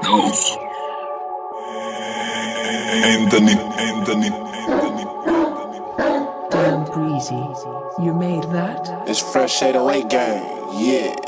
Ghost. Anthony, Anthony, Anthony. Damn breezy. You made that? It's fresh 808 gang, yeah.